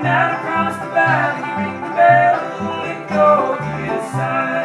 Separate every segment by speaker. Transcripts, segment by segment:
Speaker 1: Moving down across the valley, ring the bell and go to your side.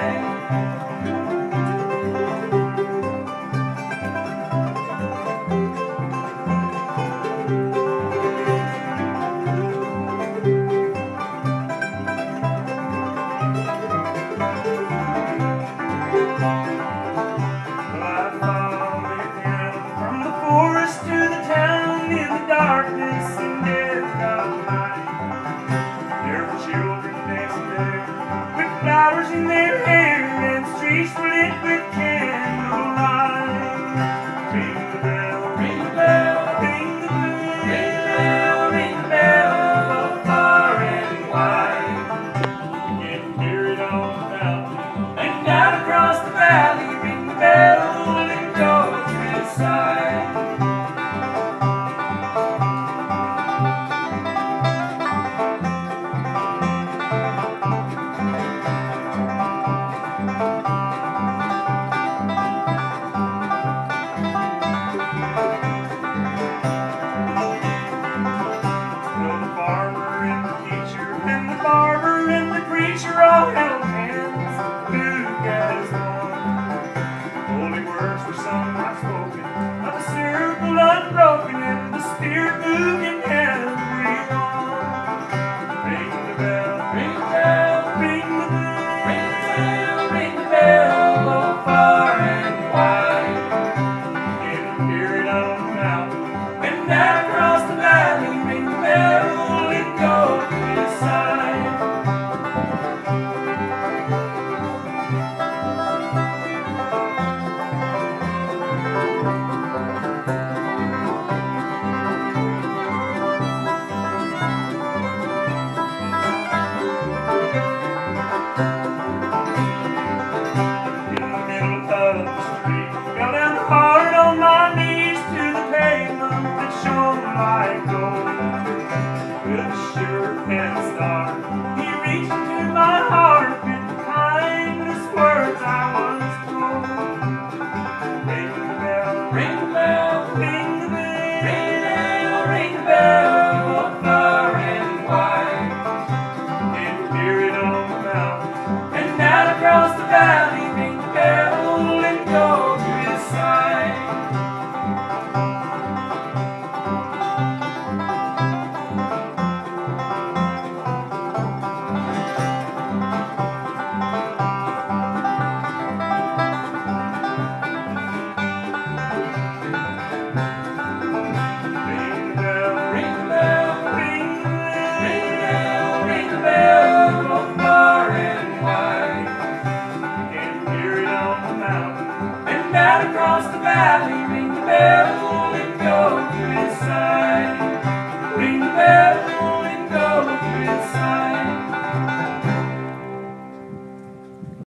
Speaker 1: across the valley.